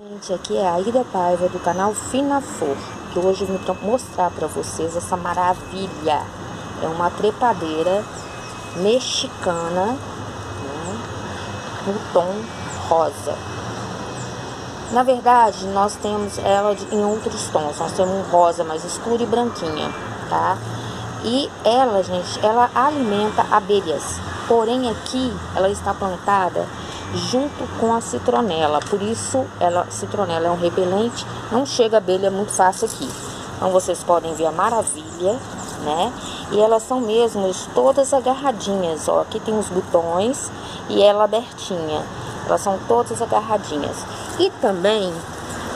Gente, aqui é a Ida Paiva do canal Finafor. Que hoje eu vim mostrar para vocês essa maravilha. É uma trepadeira mexicana né, no tom rosa. Na verdade, nós temos ela em outros tons. Nós temos um rosa mais escuro e branquinha, tá? E ela, gente, ela alimenta abelhas. Porém, aqui ela está plantada junto com a citronela. Por isso, ela, citronela é um repelente, não chega abelha muito fácil aqui. Então, vocês podem ver a maravilha, né? E elas são mesmo todas agarradinhas, ó. Aqui tem os botões e ela abertinha. Elas são todas agarradinhas. E também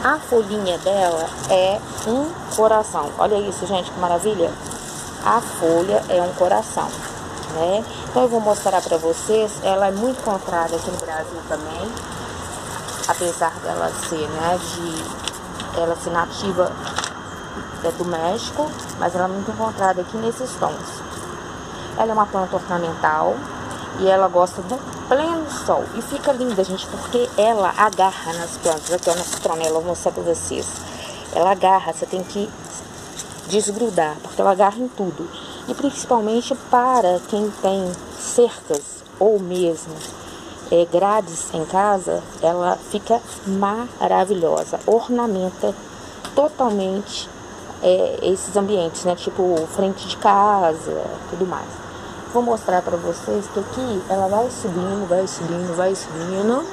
a folhinha dela é um coração. Olha isso, gente, que maravilha. A folha é um coração né? Então eu vou mostrar para vocês, ela é muito encontrada aqui no Brasil também, apesar dela ser, né, de ela ser nativa é do México, mas ela é muito encontrada aqui nesses tons. Ela é uma planta ornamental e ela gosta do pleno sol. E fica linda, gente, porque ela agarra nas plantas. Aqui, ó, na citronela, vou mostrar pra vocês. Ela agarra, você tem que desgrudar, porque ela agarra em tudo e principalmente para quem tem cercas ou mesmo é, grades em casa, ela fica maravilhosa, ornamenta totalmente é, esses ambientes, né? Tipo frente de casa, tudo mais. Vou mostrar para vocês que aqui ela vai subindo, vai subindo, vai subindo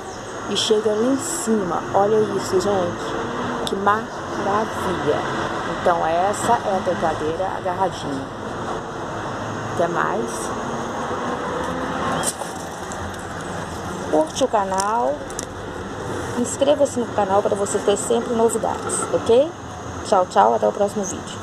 e chega lá em cima. Olha isso, gente, que maravilha! Então essa é a verdadeira agarradinha. Até mais. Curte o canal. Inscreva-se no canal para você ter sempre novidades, ok? Tchau, tchau. Até o próximo vídeo.